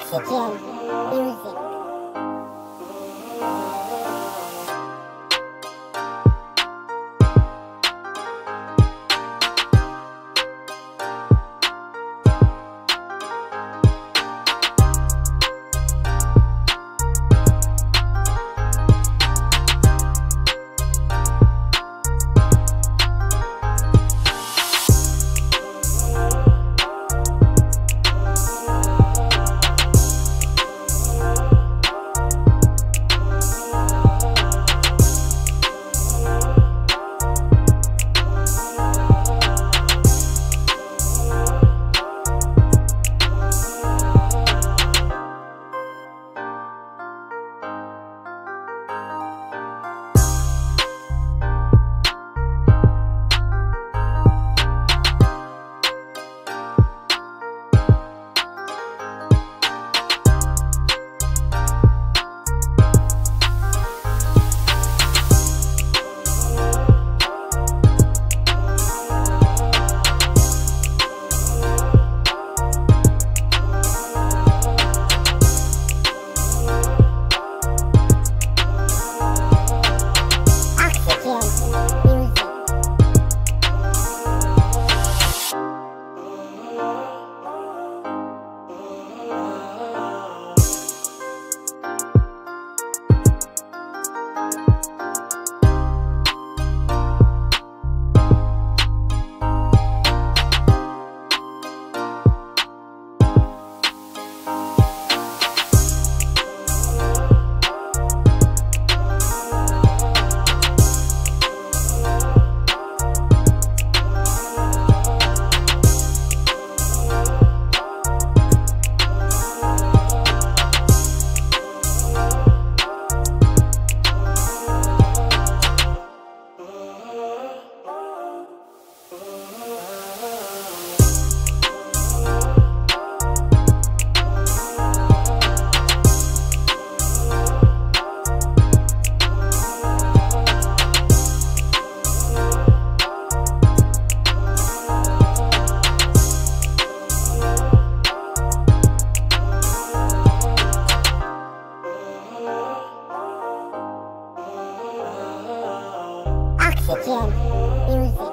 Oxygen Music. Oxygen Music.